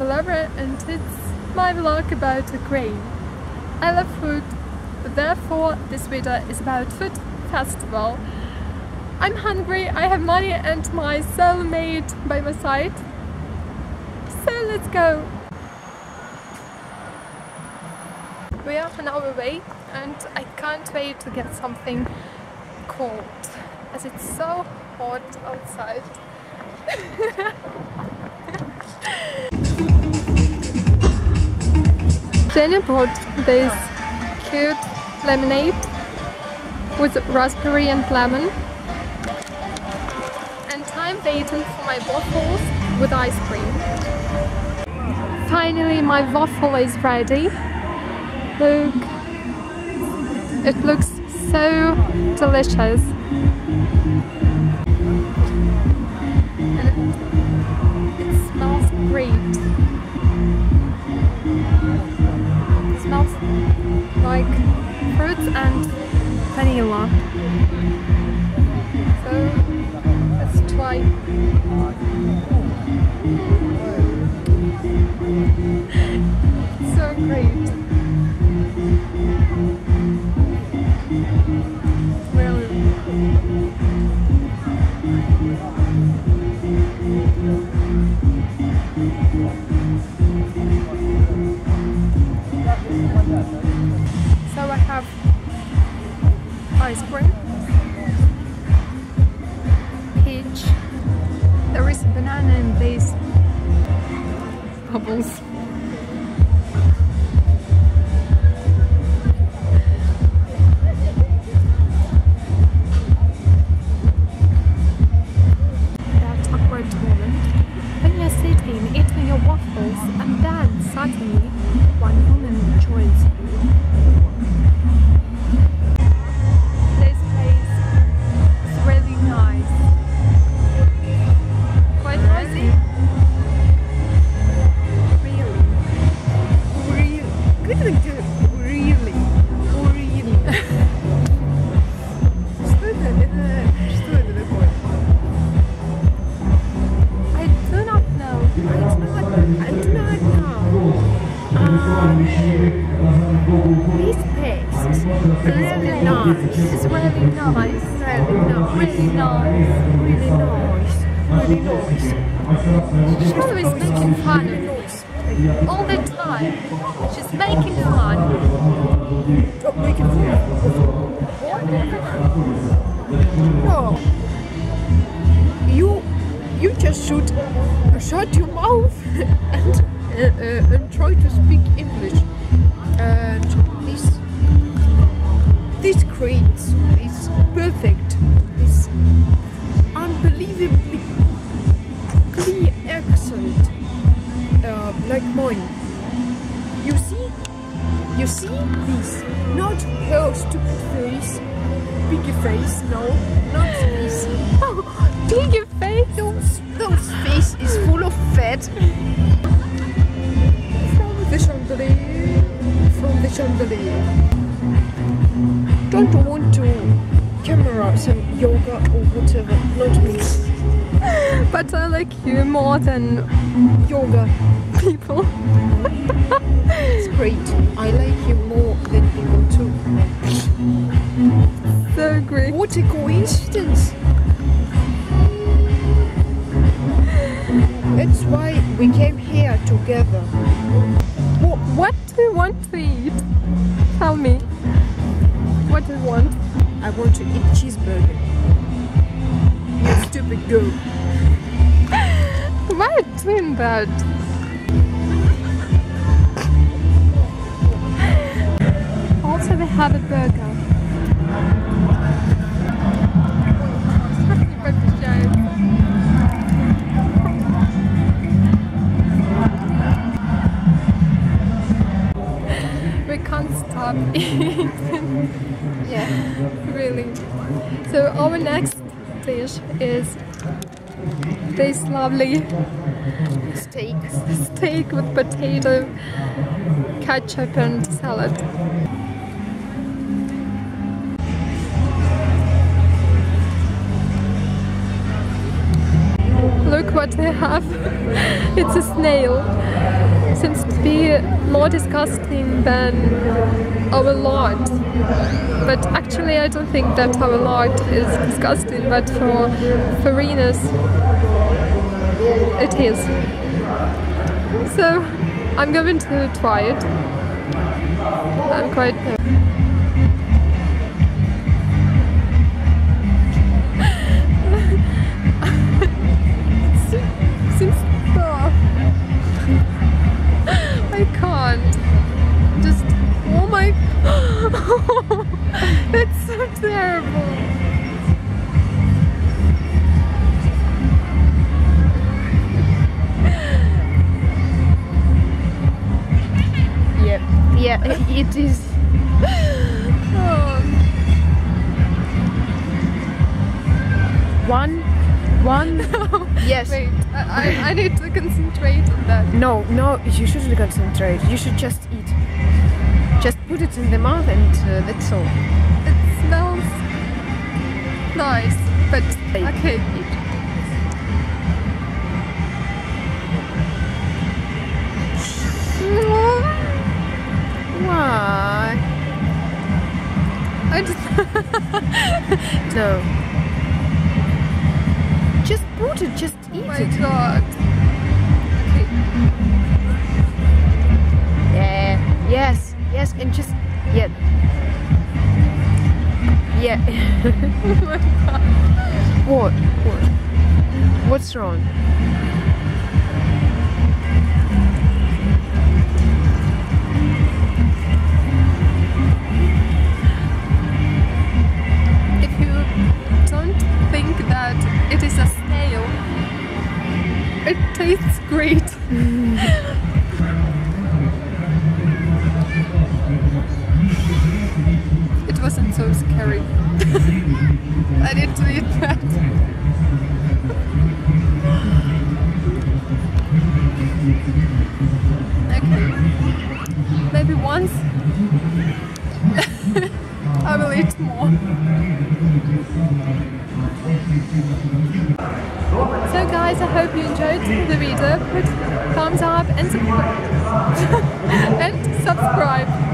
Valeria and it's my vlog about Ukraine. I love food, therefore this video is about food festival. I'm hungry, I have money and my soulmate by my side. So let's go! We are on our way and I can't wait to get something cold as it's so hot outside. Jenny brought this cute lemonade with raspberry and lemon and I'm waiting for my waffles with ice cream. Finally my waffle is ready. Look, it looks so delicious. And it smells great. And vanilla. So let's so great. Ice cream, peach, there is a banana in these bubbles. Sitting eating your waffles and then suddenly one woman joins Um, this really nice. It's really nice. Really nice. Really nice. Really nice. She's always making fun of me. All the time. She's making fun. You, you just should shut your mouth and, uh, uh, and try to speak English. And this, this creates this perfect, this unbelievably clear accent, uh, like mine. You see, you see this, not her stupid face, piggy face, no, not this. Oh, your face. Those, those face is full of fat. Don't want to camera some yoga or whatever, not me. But I like you more than Yoga, people. it's great. I like you more than people too. So great. What a coincidence! That's why we came here together. Wh- What do you want to eat? Tell me. What do you want? I want to eat cheeseburger. You stupid girl. Why are you doing that? Also, they have a burger. Yeah. really. So our next dish is this lovely Steak. steak with potato, ketchup and salad. Look what I have. it's a snail. Seems to be more disgusting than our Lord. But actually, I don't think that our Lord is disgusting, but for foreigners, it is. So, I'm going to try it. I'm quite. It is. Oh, One, one. yes. wait, I, I, I need to concentrate on that. No, no, you shouldn't concentrate. You should just eat. Just put it in the mouth and uh, that's all. It smells nice, but I can't Eat. No. Just put it, just eat oh my it. god. Okay. Yeah. Yes. Yes. And just yeah. Yeah. Oh my god. what? What? What's wrong? Great. it wasn't so scary. I to eat that. okay. Maybe once I will eat more. Guys, I hope you enjoyed the video. Put thumbs up and and subscribe.